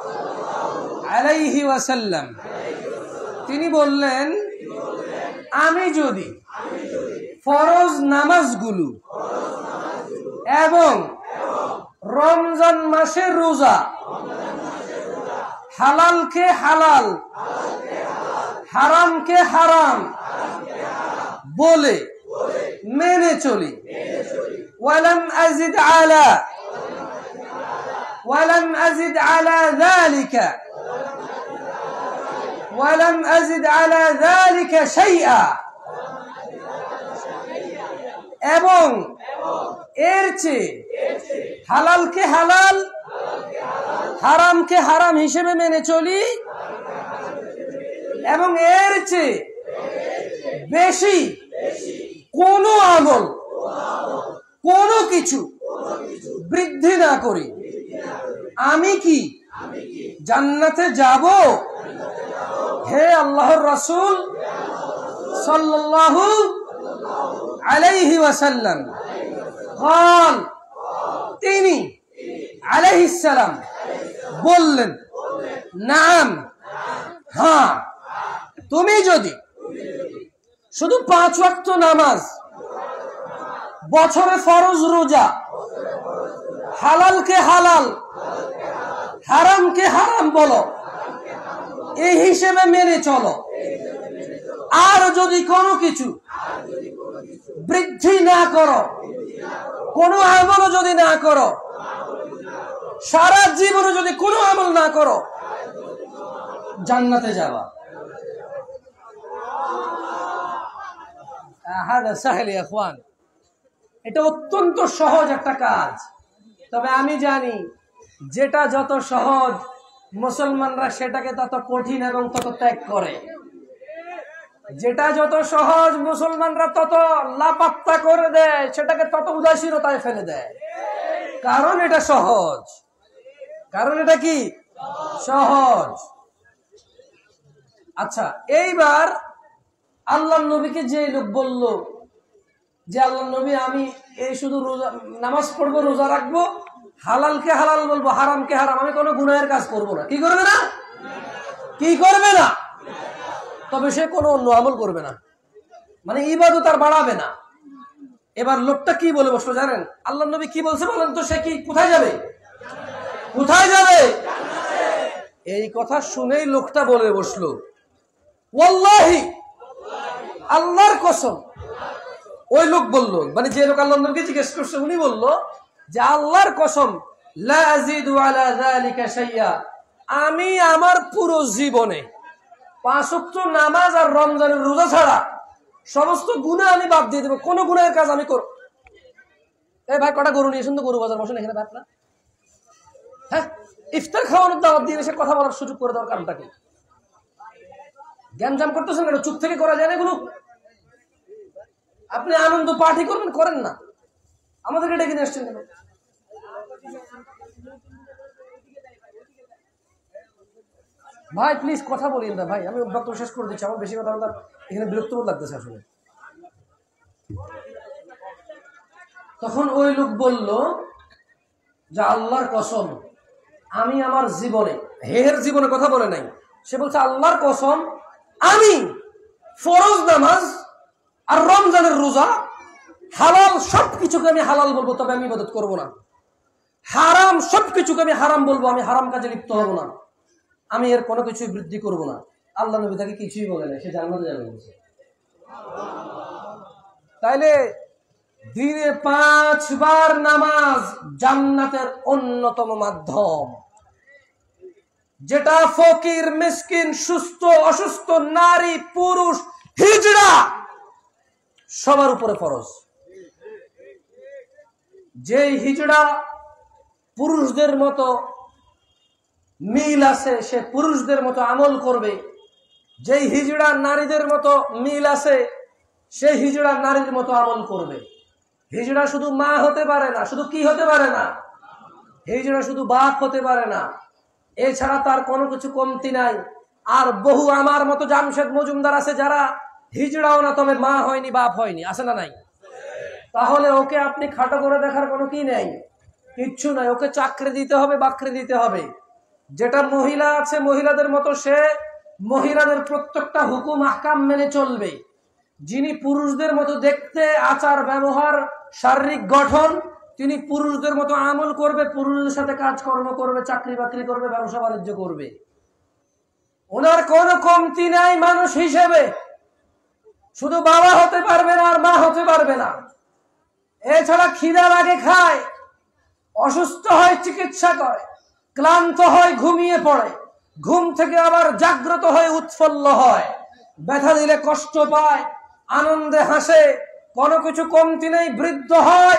আলাইহি ওয়াসাল্লাম। তিনি বললেন, আমি যদি ফরজ নামাজগুলো এবং রমজান মাসের রোজা হালালকে হালাল, হারামকে হারাম বলে মেনে চলি। ওয়ালাম আজিদ আলা, ওয়ালাম আজিদ আলা যালিকা। ولم أزد على ذلك شيئا এবং এর চেয়ে হালালকে হালাল হারামকে হারাম হিসেবে মেনে চলি এবং এর চেয়ে বেশি কোন আমল কোনো কিছু বৃদ্ধি না করি আমি কি জান্নাতে যাব হে আল্লাহর রাসুল সাল্লাহু আলাইহি ওয়াসাল্লাম। তিনি আলাইহিসালাম বললেন, নাম। হ্যাঁ তুমি যদি শুধু পাঁচ ওয়াক্ত নামাজ, বছরে ফরজ রোজা, হালালকে হালাল, হারামকে হারাম বলো এই হিসেবে মেনে চলো। আর যদি কোনো কিছু বৃদ্ধি না করো, কোনো আমল যদি না করো, সারা জীবনে যদি কোনো আমল না করো, জান্নাতে ইখওয়ান। এটা অত্যন্ত সহজ একটা কাজ। তবে আমি জানি, যেটা যত সহজ মুসলমানরা সেটাকে তত কঠিন এবং তত ত্যাগ করে। যেটা যত সহজ মুসলমানরা তত লাপাত্তা করে দেয়, সেটাকে তত উদাসীনতায় ফেলে দেয়। কারণ এটা সহজ। কারণ এটা কি? সহজ। আচ্ছা এইবার আল্লাহ নবীকে যে লোক বলল যে আল্লাহ নবী, আমি এই শুধু রোজা, নামাজ পড়ব, রোজা রাখব হালালকে হালাল বলব, হারামকে হারাম, আমি কোনো গুনাহের কাজ করব না। কি করবে না? কি করবে না? তবে সে কোনো অন্য আমল করবে না। মানে ইবাদত তার বাড়াবে না। এবার লোকটা কি বলে বসল জানেন? আল্লাহ নবী কি বলছে বলেন তো, সে কি কোথায় যাবে? কোথায় যাবে? এই কথা শুনেই লোকটা বলে বসল, ওয়াল্লাহি, আল্লাহর কসম। ওই লোক বলল মানে যে লোক আল্লাহ নবীকে জিজ্ঞেস করছে, উনি বলল যে আল্লাহর কসম আমি আমার পুরো জীবনে পাঁচ নামাজ আর রমজানের রোজা ছাড়া সমস্ত গুণা আমি বাদ দিয়ে দেবো। কোনো গুণের কাজ আমি করব এই ভাই, কটা গরু নিয়ে তো, গরু বাজার বসেন এখানে ভাই আপনার। হ্যাঁ? ইফতার খাওয়ানোর দাওয়াত দিয়ে এসে কথা বলার সুযোগ করে দেওয়ার কারণটা কি? জ্ঞানজাম করতেছেন কেন? চুপ থেকে করা যায় না এগুলো? আপনি আনন্দ পার্টি করবেন, করেন না। আমাদেরকে ডেকে নিয়ে আসছেন কেন? ভাই প্লিজ কথা বলিন না, ভাই। আমি বক্তব্য শেষ করে দিচ্ছি, আমার বেশি কথা বলতে এখানে বিরক্ত বোধ লাগতেছে আসলে। তখন ওই লোক বলল যে, আল্লাহর কসম, আমি আমার জীবনে হের জীবনে কথা বলে নাই। সে বলছে, আল্লাহর কসম, আমি ফরজ নামাজ আর রমজানের রোজা, হালাল সব কিছুকে আমি হালাল বলব, তবে আমি ইবাদত করব না। হারাম সব কিছুকে আমি হারাম বলব, আমি হারাম কাজে লিপ্ত হব না। আমি এর কোনো কিছুই বৃদ্ধি করব না। আল্লাহ নবী তাকে কিছুই বলে না সে জান্নাতে যাবে বলছে। তাইলে দিনে পাঁচবার নামাজ জান্নাতের অন্যতম মাধ্যম। যেটা ফকির, মিসকিন, সুস্থ, অসুস্থ, নারী, পুরুষ, হিজড়া, সবার উপরে ফরজ। যে হিজড়া পুরুষদের মতো মিল আছে, সে পুরুষদের মতো আমল করবে। যেই হিজড়া নারীদের মতো মিল আছে, সে হিজড়া নারীর মতো আমল করবে। হিজড়া শুধু মা হতে পারে না, শুধু কি হতে পারে না? হিজড়া শুধু বাপ হতে পারে না। এছাড়া তার কোনো কিছু কমতি নাই। আর বহু আমার মতো জামশেদ মজুমদার আছে যারা হিজড়াও না, তবে মা হয়নি, বাপ হয়নি। আছে না নাই? তাহলে ওকে আপনি খাটো করে দেখার কোনো কি নেই? কিচ্ছু নাই। ওকে চাকরি দিতে হবে, বাকরি দিতে হবে। যেটা মহিলা আছে, মহিলাদের মতো সে মহিলাদের প্রত্যেকটা হুকুম, আহকাম মেনে চলবে। যিনি পুরুষদের মতো দেখতে, আচার, ব্যবহার, শারীরিক গঠন, তিনি পুরুষদের মতো আমল করবে, পুরুষদের সাথে কাজকর্ম করবে, চাকরি বাকরি করবে, ব্যবসা বাণিজ্য করবে। ওনার কোনো কমতি নাই মানুষ হিসেবে। শুধু বাবা হতে পারবে না আর মা হতে পারবে না। এছাড়া খিদা লাগে, খায়। অসুস্থ হয়, চিকিৎসা করে। ক্লান্ত হয়, ঘুমিয়ে পড়ে। ঘুম থেকে আবার জাগ্রত হয়ে উৎফুল্ল হয়। ব্যথা দিলে কষ্ট পায়, আনন্দে হাসে। কোনো কিছু কমতি নেই, বৃদ্ধ হয়।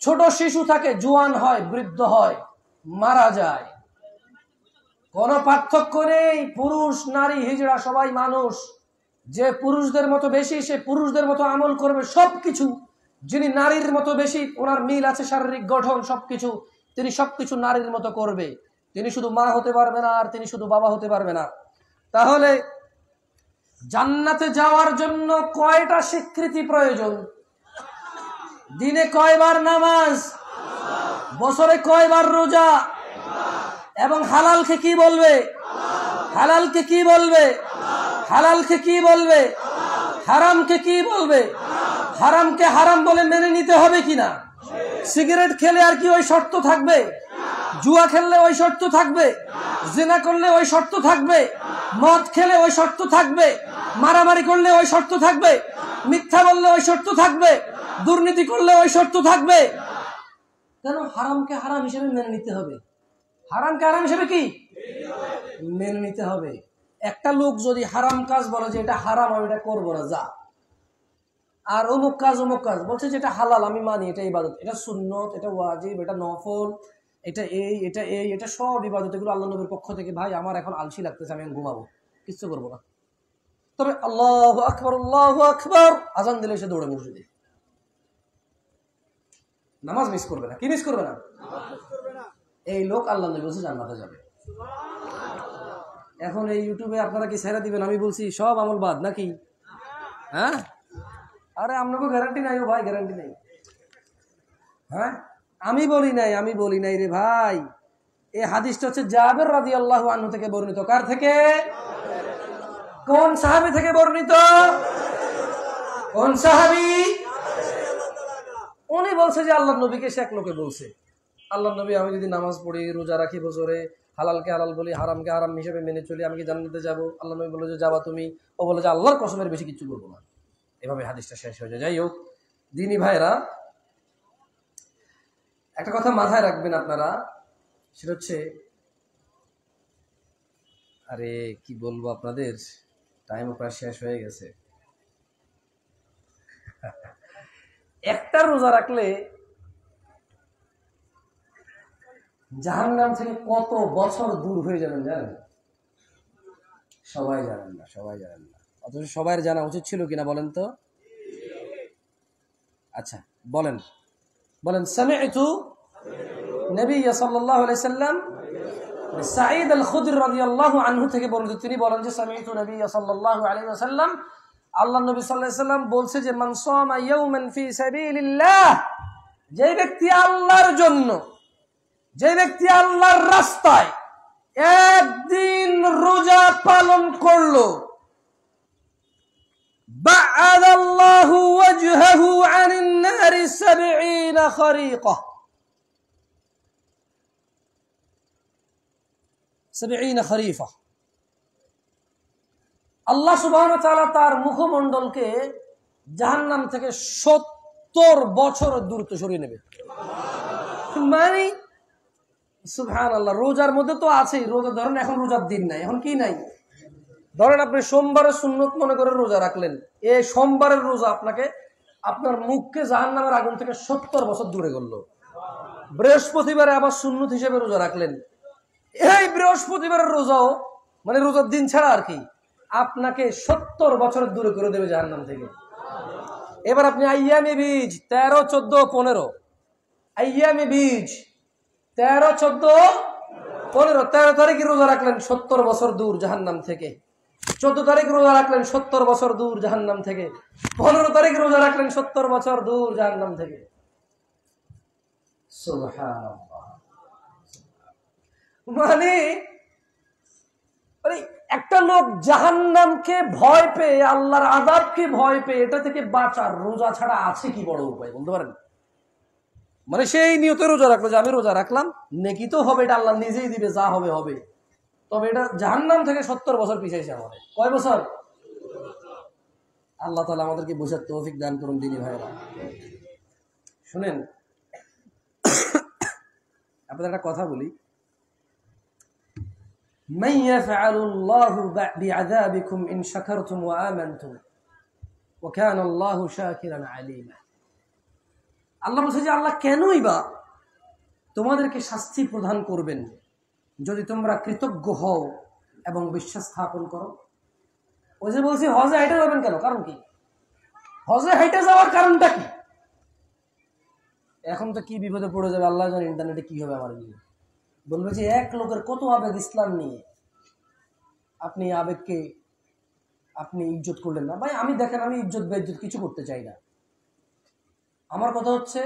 ছোট শিশু থাকে, জোয়ান হয়, বৃদ্ধ হয়, মারা যায়। কোনো পার্থক্য নেই, পুরুষ, নারী, হিজড়া, সবাই মানুষ। যে পুরুষদের মতো বেশি, সে পুরুষদের মতো আমল করবে সবকিছু। যিনি নারীর মতো বেশি, ওনার মিল আছে, শারীরিক গঠন সবকিছু। তিনি সবকিছু নারীর মতো করবে। তিনি শুধু মা হতে পারবে না আর তিনি শুধু বাবা হতে পারবে না। তাহলে জান্নাতে যাওয়ার জন্য কয়টা স্বীকৃতি প্রয়োজন? দিনে কয়বার নামাজ? বছরে কয়বার রোজা? এবং হালালকে কি বলবে? হালালকে কি বলবে? হালালকে কি বলবে? হারামকে কি বলবে? হারামকে হারাম বলে মেনে নিতে হবে কিনা? সিগারেট খেলে আর কি ওই শর্ত থাকবে? জুয়া খেললে ওই শর্ত থাকবে? জেনা করলে ওই শর্ত থাকবে? মদ খেলে ওই শর্ত থাকবে? মারামারি করলে ওই শর্ত থাকবে? মিথ্যা বললে ওই শর্ত থাকবে? দুর্নীতি করলে ওই শর্ত থাকবে? কেন হারামকে হারাম হিসেবে মেনে নিতে হবে? হারামকে হারাম হিসেবে কি? মেনে নিতে হবে। একটা লোক যদি হারাম কাজ বলে যে এটা হারাম, আমি এটা করব না, যা। আর অমুক কাজ অমুক কাজ। বলছে যে এটা হালাল, আমি মানি, এটা ইবাদত। এটা সুন্নত, এটা ওয়াজিব, এটা নফল, এটা এই এটা এই, এটা সব ইবাদত। এগুলো আল্লাহ নবীর পক্ষ থেকে, ভাই, আমার এখন আলসি লাগতেছে, আমি ঘুমাবো। কিচ্ছু করব না। তবে আল্লাহ আকবর আল্লাহ আকবর! আজান দিলে সে দৌড়ে মসজিদে। নামাজ মিস করবে না। কি মিস করবে না? এই লোক আল্লাহ নবী বলছে জান্নাতে যাবে। এখন এই ইউটিউবে আপনারা কি ছেড়ে দিবেন? আমি বলছি, সব আমল বাদ নাকি? হ্যাঁ? আরে আপনাকে গ্যারান্টি নাই ও ভাই গ্যারান্টি নাই। হ্যাঁ? আমি বলি নাই, আমি বলি নাই রে ভাই। এই হাদিসটা হচ্ছে জাবের রাজি আল্লাহ আনহু থেকে বর্ণিত। কার থেকে? কোন সাহাবি থেকে বর্ণিত? কোন সাহাবি? উনি বলছে যে আল্লাহ নবীকে সে এক লোকে বলছে। আল্লাহ নবী, আমি যদি নামাজ পড়ি, রোজা রাখি বছরে হালালকে হালাল বলি, হারামকে হারাম হিসেবে মেনে চলি, আমি কি জান্নাতে যাব? আল্লাহ নবী বলে যে যাবা তুমি। ও বলে যে আল্লাহর কসমের বেশি কিছু করব না। এভাবে হাদিসটা শেষ হয়ে যায়। যাই হোক, দিনী ভাইরা একটা কথা মাথায় রাখবেন আপনারা, সেটা হচ্ছে, আরে কি বলব আপনাদের টাইম প্রায় শেষ হয়ে গেছে। একটা রোজা রাখলে জাহান্নাম থেকে কত বছর দূর হয়ে যাবেন জানেন? সবাই জানেন না, সবাই জানেন না। অথচ সবাই জানা উচিত ছিল কিনা বলেন তো? আচ্ছা বলেন। বলেন, সামি'তু নবী সাল্লাল্লাহু আলাইহি সাল্লাম সাঈদ আল খুদরি রাদিয়াল্লাহু আনহু থেকে বর্ণিত। তিনি বলেন যে, সামি'তু নবী সাল্লাল্লাহু আলাইহি ওয়াসাল্লাম আল্লাহ নবী সাল্লাল্লাহু আলাইহি সাল্লাম বলছে যে, মান সামা ইয়াওমান ফি সাবিলিল্লাহ যে ব্যক্তি আল্লাহর জন্য, যে ব্যক্তি আল্লাহর রাস্তায় একদিন রোজা পালন করল بعد الله وجهه عن النار سبعين خريقة سبعين خريفة আল্লাহ সুবহান তার মুখমণ্ডলকে জাহান্নাম থেকে সত্তর বছর দূরত্ব সরিয়ে নেবে মানে সুবহান আল্লাহ রোজার মধ্যে তো আছেই রোজা ধরেন এখন রোজার দিন নাই এখন কি নাই ধরেন আপনি সোমবারের সুন্নত মনে করে রোজা রাখলেন, এই সোমবারের রোজা আপনাকে আপনার মুখকে জাহান নামের আগুন থেকে সত্তর বছর দূরে করল। বৃহস্পতিবারে আবার সুন্নত হিসেবে রোজা রাখলেন। এই বৃহস্পতিবারের রোজাও মানে রোজার দিন ছাড়া আর কি, আপনাকে সত্তর বছর দূরে করে দেবে জাহান নাম থেকে। এবার আপনি আইয়ামি বীজ তেরো, চোদ্দ, পনেরো। আইয়ামি বীজ তেরো, চোদ্দ, পনেরো, তেরো তারিখে রোজা রাখলেন সত্তর বছর দূর জাহান্নাম থেকে। চোদ্দ তারিখ রোজা রাখলেন, সত্তর বছর দূর জাহান্নাম থেকে। পনেরো তারিখ রোজা রাখলেন, সত্তর বছর দূর জাহান্নাম থেকে। মানে মানে একটা লোক জাহান্নামকে ভয় পেয়ে, আল্লাহর আদাবকে ভয় পেয়ে, এটা থেকে বাঁচার রোজা ছাড়া আছে কি বড় উপায় বলতে পারেন? মানে সেই নিয়তে রোজা রাখল যে, আমি রোজা রাখলাম, নেকি তো হবে, এটা আল্লাহ নিজেই দিবে, যা হবে হবে। তবে এটা জাহান্নাম থেকে সত্তর বছর পিছাইছে আমাদের। কয় বছর? আল্লাহ তালা আমাদেরকে বোঝার তৌফিক দান করুন দিনী ভাইরা শুনেন, আপনাদের একটা কথা বলি। আল্লাহ বলছে যে, আল্লাহ কেনই বা তোমাদেরকে শাস্তি প্রদান করবেন? যদি তোমরা কৃতজ্ঞ হও এবং বিশ্বাস স্থাপন করো। ওই যে বলছি, হজে হাইটে যাবেন কেন? কারণ কি? হজে হাইটে যাওয়ার কারণটা কি? এখন তো কি বিপদে পড়ে যাবে, আল্লাহ জানে ইন্টারনেটে কি হবে আমার নিয়ে বলবে যে এক লোকের কত আবেগ ইসলাম নিয়ে আপনি আবেগকে আপনি ইজ্জত করলেন না। ভাই, আমি দেখেন, আমি ইজ্জত বেজ্জত কিছু করতে চাই না। আমার কথা হচ্ছে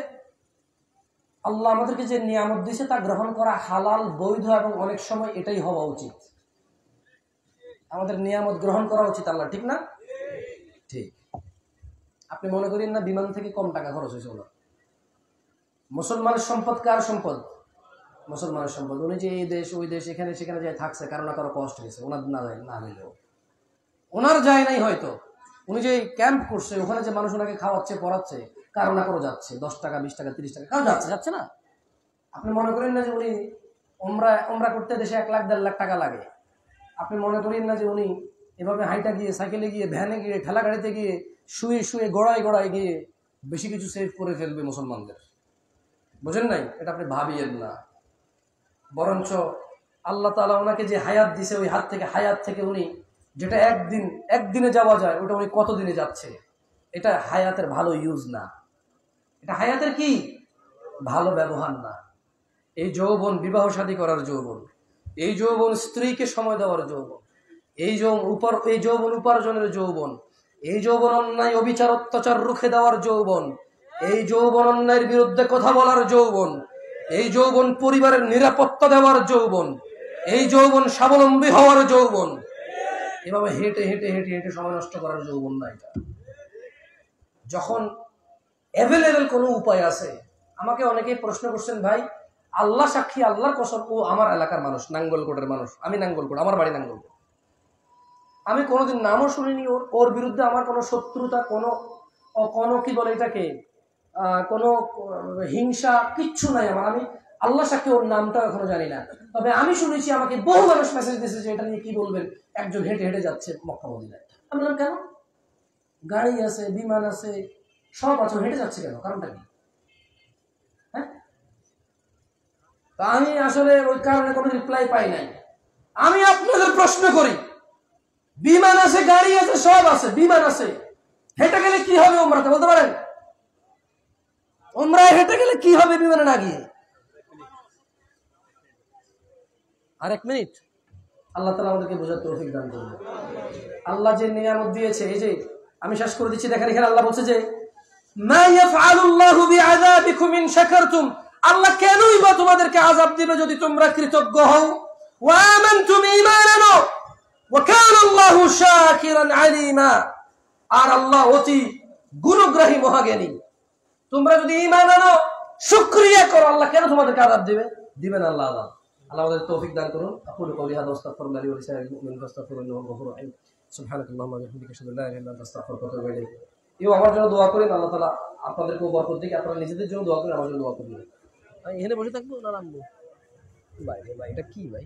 আল্লাহ আমাদেরকে যে নিয়ামত দিয়েছে তা গ্রহণ করা হালাল, বৈধ এবং অনেক সময় এটাই হওয়া উচিত। আমাদের নিয়ামত গ্রহণ করা উচিত আল্লাহ, ঠিক না? ঠিক। আপনি মনে করেন না বিমান থেকে কম টাকা খরচ হয়েছে ওনার? মুসলমানের সম্পদ কার সম্পদ? মুসলমানের সম্পদ। উনি যে এই দেশ, ওই দেশ, এখানে, সেখানে যায়, থাকছে, কারও না কারও কষ্ট হয়েছে, ওনার না যায়, না হইলেও। ওনার যায় নাই হয়তো। উনি যে ক্যাম্প করছে, ওখানে যে মানুষ ওনাকে খাওয়াচ্ছে, পড়াচ্ছে কারও না কারও যাচ্ছে। দশ টাকা, বিশ টাকা, তিরিশ টাকা কারও যাচ্ছে যাচ্ছে না। আপনি মনে করেন না যে উনি ওমরা ওমরা করতে দেশে এক লাখ, দেড় লাখ টাকা লাগে। আপনি মনে করেন না যে উনি এভাবে হাইটা গিয়ে, সাইকেলে গিয়ে, ভ্যানে গিয়ে, ঠেলা গাড়িতে গিয়ে, শুয়ে শুয়ে, গড়ায় গড়ায় গিয়ে বেশি কিছু সেভ করে ফেলবে মুসলমানদের। বুঝেন নাই? এটা আপনি ভাবিয়েন না। বরঞ্চ আল্লাহ তালা ওনাকে যে হায়াত দিছে, ওই হাত থেকে, হায়াত থেকে উনি যেটা একদিন, একদিনে যাওয়া যায়, ওটা উনি কত দিনে যাচ্ছে? এটা হায়াতের ভালো ইউজ না। এটা হায়াতের কি? ভালো ব্যবহার না। এই যৌবন বিবাহ শাদী করার যৌবন, এই যৌবন স্ত্রীকে সময় দেওয়ার যৌবন, এই যৌবন উপর, এই যৌবন উপার্জনের যৌবন, এই যৌবন অন্যায়, অবিচার, অত্যাচার রুখে দেওয়ার যৌবন, এই যৌবন অন্যায়ের বিরুদ্ধে কথা বলার যৌবন, এই যৌবন পরিবারের নিরাপত্তা দেওয়ার যৌবন, এই যৌবন স্বাবলম্বী হওয়ার যৌবন। এভাবে হেঁটে হেঁটে হেঁটে হেঁটে সময় নষ্ট করার যৌবন না এটা। যখন অ্যাভেলেবেল কোনো উপায় আছে? আমাকে অনেকেই প্রশ্ন করছেন, ভাই, আল্লাহ সাক্ষী, আল্লাহর কসম, ও আমার এলাকার মানুষ, নাঙ্গলকোটের মানুষ, আমি নাঙ্গলকোট, আমার বাড়ি নাঙ্গলকোট। আমি কোনোদিন নামও শুনিনি, ওর ওর বিরুদ্ধে আমার কোনো শত্রুতা, কোনো কোনো কি বলে এটাকে কোনো হিংসা কিচ্ছু নাই আমার। আমি আল্লাহ সাক্ষী, ওর নামটা এখনও জানি না। তবে আমি শুনেছি, আমাকে বহু মানুষ মেসেজ দিয়েছে যে এটা নিয়ে কি বলবেন? একজন হেঁটে হেঁটে যাচ্ছে মক্কা মদিনায়। আমি বললাম, কেন? গাড়ি আছে, বিমান আছে সব ও হেঁটে যাচ্ছে কেন? কারণটা কি? হ্যাঁ? তা আমি আসলে ওই কারণে কোনো রিপ্লাই পাই নাই। আমি আপনাদের প্রশ্ন করি, বিমান আছে, গাড়ি আছে, সব আছে, বিমান আছে। হেঁটে গেলে কি হবে ওমরাতে বলতে পারেন? ওমরায় হেঁটে গেলে কি হবে বিমানে না গিয়ে? আর এক মিনিট। আল্লাহ তালা আমাদেরকে বোঝার তৌফিক দান করবে আল্লাহ যে নিয়ামত দিয়েছে, এই যে আমি শেষ করে দিচ্ছি, দেখেন এখানে আল্লাহ বলছে যে আল্লাহ কেনই বা তোমাদেরকে আযাব দিবে যদি তোমরা কৃতজ্ঞ হও? আল্লাহু আর আল্লাহ অতি গুণগ্রাহী মহাজ্ঞানী। তোমরা যদি ঈমান আনো, শুকরিয়া করো, আল্লাহ কেন তোমাদেরকে আযাব দিবে? দিবেন আল্লাহ আযাব। আল্লাহ আমাদের তৌফিক দান করুন। আকুলু কওলি হাদা আস্তাগফিরুল্লাহ ওয়া এও আমার জন্য দোয়া করেন, আল্লাহ তালা আপনাদেরকেও বরকত দিকে, আপনারা নিজেদের জন্য দোয়া করেন, আমার জন্য দোয়া করবেন। এখানে বসে থাকব না নামবো? ভাই ভাই, এটা কি ভাই?